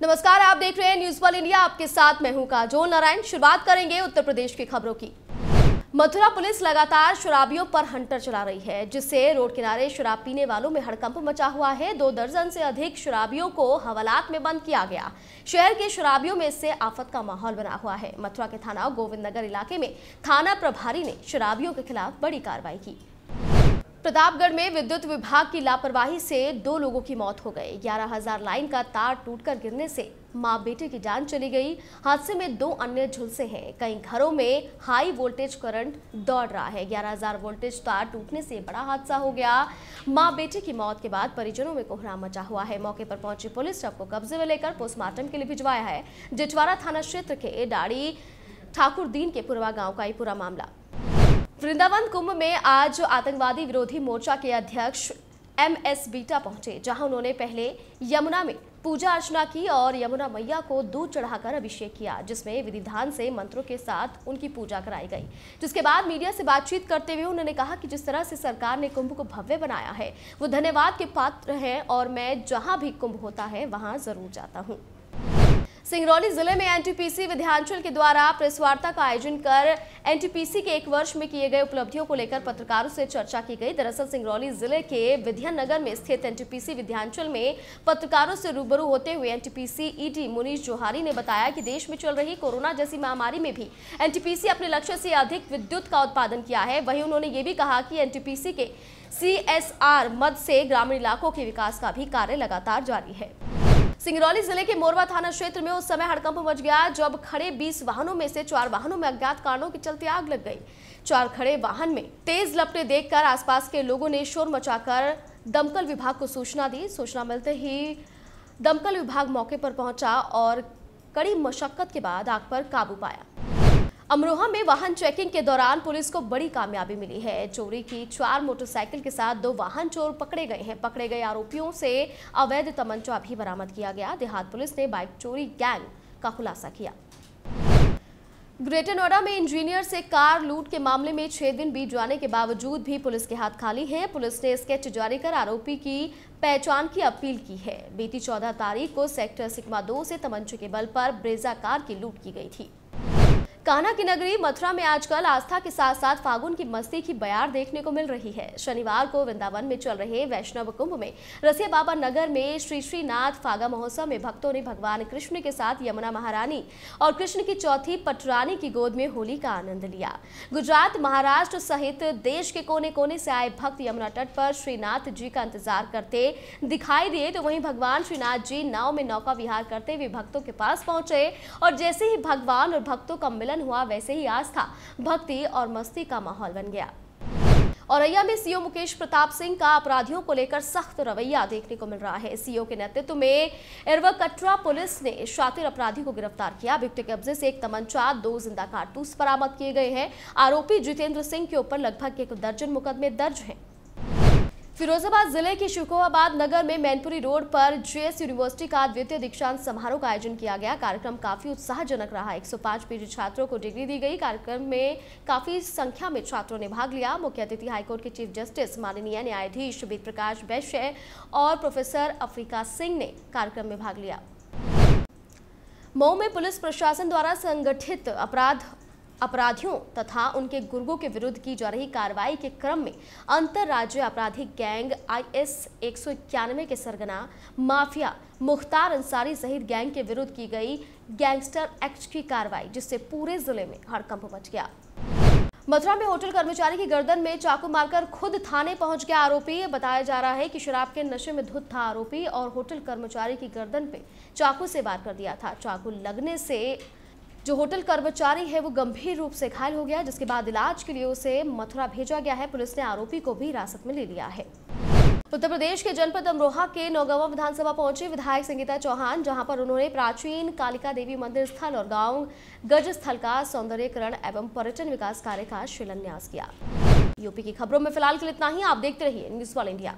नमस्कार, आप देख रहे हैं न्यूज़ वन इंडिया आपके साथ मैं हूँ काजोल नारायण। शुरुआत करेंगे उत्तर प्रदेश की खबरों की। मथुरा पुलिस लगातार शराबियों पर हंटर चला रही है, जिससे रोड किनारे शराब पीने वालों में हड़कंप मचा हुआ है। दो दर्जन से अधिक शराबियों को हवालात में बंद किया गया। शहर के शराबियों में इससे आफत का माहौल बना हुआ है। मथुरा के थाना गोविंद नगर इलाके में थाना प्रभारी ने शराबियों के खिलाफ बड़ी कार्रवाई की। प्रतापगढ़ में विद्युत विभाग की लापरवाही से दो लोगों की मौत हो गई। ग्यारह हज़ार लाइन का तार टूटकर गिरने से माँ बेटे की जान चली गई। हादसे में दो अन्य झुलसे हैं। कई घरों में हाई वोल्टेज करंट दौड़ रहा है। ग्यारह हज़ार वोल्टेज तार टूटने से बड़ा हादसा हो गया। माँ बेटे की मौत के बाद परिजनों में कोहराम मचा हुआ है। मौके पर पहुँची पुलिस शव को कब्जे में लेकर पोस्टमार्टम के लिए भिजवाया है। जिटवाड़ा थाना क्षेत्र के डाड़ी ठाकुरदीन के पुरवा गाँव का ये पूरा मामला। वृंदावन कुंभ में आज आतंकवादी विरोधी मोर्चा के अध्यक्ष एम एस बीटा पहुँचे, जहाँ उन्होंने पहले यमुना में पूजा अर्चना की और यमुना मैया को दूध चढ़ाकर अभिषेक किया, जिसमें विधिधान से मंत्रों के साथ उनकी पूजा कराई गई। जिसके बाद मीडिया से बातचीत करते हुए उन्होंने कहा कि जिस तरह से सरकार ने कुंभ को भव्य बनाया है, वो धन्यवाद के पात्र हैं और मैं जहाँ भी कुंभ होता है, वहाँ ज़रूर जाता हूँ। सिंगरौली ज़िले में एनटीपीसी विध्यांचल के द्वारा प्रेस वार्ता का आयोजन कर एनटीपीसी के एक वर्ष में किए गए उपलब्धियों को लेकर पत्रकारों से चर्चा की गई। दरअसल सिंगरौली ज़िले के विध्यानगर में स्थित एनटीपीसी विध्यांचल में पत्रकारों से रूबरू होते हुए एनटीपीसी ईडी मुनीष जोहारी ने बताया कि देश में चल रही कोरोना जैसी महामारी में भी एनटीपीसी अपने लक्ष्य से अधिक विद्युत का उत्पादन किया है। वहीं उन्होंने ये भी कहा कि एनटीपीसी के सीएसआर मद से ग्रामीण इलाकों के विकास का भी कार्य लगातार जारी है। सिंगरौली ज़िले के मोरवा थाना क्षेत्र में उस समय हड़कंप मच गया, जब खड़े 20 वाहनों में से चार वाहनों में अज्ञात कारणों के चलते आग लग गई। चार खड़े वाहन में तेज लपटे देखकर आसपास के लोगों ने शोर मचाकर दमकल विभाग को सूचना दी। सूचना मिलते ही दमकल विभाग मौके पर पहुँचा और कड़ी मशक्कत के बाद आग पर काबू पाया। अमरोहा में वाहन चेकिंग के दौरान पुलिस को बड़ी कामयाबी मिली है। चोरी की चार मोटरसाइकिल के साथ दो वाहन चोर पकड़े गए हैं। पकड़े गए आरोपियों से अवैध तमंचा भी बरामद किया गया। देहात पुलिस ने बाइक चोरी गैंग का खुलासा किया। ग्रेटर नोएडा में इंजीनियर से कार लूट के मामले में छह दिन बीत जाने के बावजूद भी पुलिस के हाथ खाली है। पुलिस ने स्केच जारी कर आरोपी की पहचान की अपील की है। बीती चौदह तारीख को सेक्टर सिकमा दो से तमंचे के बल पर ब्रेजा कार की लूट की गई थी। कान्हा की नगरी मथुरा में आजकल आस्था के साथ साथ फागुन की मस्ती की बयार देखने को मिल रही है। शनिवार को वृंदावन में चल रहे वैष्णव कुंभ में रसिया बाबा नगर में श्री श्रीनाथ फागा महोत्सव में भक्तों ने भगवान कृष्ण के साथ यमुना महारानी और कृष्ण की चौथी पटरानी की गोद में होली का आनंद लिया। गुजरात महाराष्ट्र सहित देश के कोने कोने से आए भक्त यमुना तट पर श्रीनाथ जी का इंतज़ार करते दिखाई दिए तो वहीं भगवान श्रीनाथ जी नाव में नौका विहार करते हुए भक्तों के पास पहुँचे और जैसे ही भगवान और भक्तों का मिलन मिलन हुआ, वैसे ही आस्था भक्ति और मस्ती का माहौल बन गया। औरैया में सीओ मुकेश प्रताप सिंह का अपराधियों को लेकर सख्त रवैया देखने को मिल रहा है। सीओ के नेतृत्व में इरवा पुलिस ने शातिर अपराधी को गिरफ़्तार किया। विक्ट कब्जे से एक तमंचा, दो ज़िंदा कारतूस बरामद किए गए हैं। आरोपी जितेंद्र सिंह के ऊपर लगभग एक दर्जन मुकदमे दर्ज हैं। फिरोजाबाद ज़िले के शिकोहाबाद नगर में मैनपुरी रोड पर जेएस यूनिवर्सिटी का द्वितीय दीक्षांत समारोह का आयोजन किया गया। कार्यक्रम काफ़ी उत्साहजनक रहा। 105 पीजी छात्रों को डिग्री दी गई। कार्यक्रम में काफ़ी संख्या में छात्रों ने भाग लिया। मुख्य अतिथि हाईकोर्ट के चीफ जस्टिस, माननीय न्यायाधीश वेद प्रकाश वैश्य और प्रोफेसर अफ्रीका सिंह ने कार्यक्रम में भाग लिया। मऊ में पुलिस प्रशासन द्वारा संगठित अपराध अपराधियों तथा उनके गुर्गों के विरुद्ध की जा रही कार्रवाई के क्रम में अंतर्राज्यीय आपराधिक गैंग आईएस एक के सरगना, माफिया मुख्तार अंसारी सहित गैंग के विरुद्ध की गई गैंगस्टर एक्ट की कार्रवाई, जिससे पूरे ज़िले में हड़कंप मच गया। मथुरा में होटल कर्मचारी की गर्दन में चाकू मारकर खुद थाने पहुँच गया आरोपी। बताया जा रहा है कि शराब के नशे में धुत था आरोपी और होटल कर्मचारी की गर्दन पे चाकू से वार कर दिया था। चाकू लगने से जो होटल कर्मचारी है, वो गंभीर रूप से घायल हो गया जिसके बाद इलाज के लिए उसे मथुरा भेजा गया है। पुलिस ने आरोपी को भी हिरासत में ले लिया है। उत्तर प्रदेश के जनपद अमरोहा के नौगावा विधानसभा पहुँचे विधायक संगीता चौहान, जहाँ पर उन्होंने प्राचीन कालिका देवी मंदिर स्थल और गाँव गज स्थल का सौंदर्यकरण एवं पर्यटन विकास कार्य का शिलान्यास किया। यूपी की खबरों में फ़िलहाल के लिए इतना ही। आप देखते रहिए न्यूज़ वाल इंडिया।